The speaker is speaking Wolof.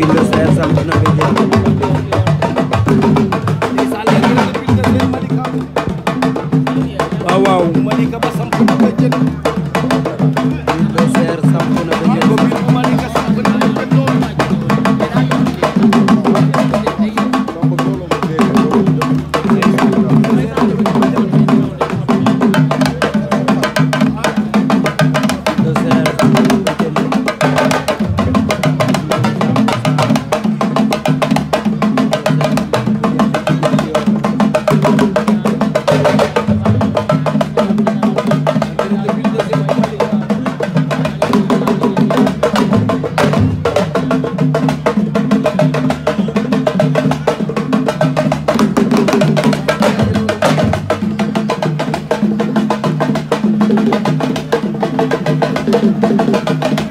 business there something over there. Wow, wow. Thank you.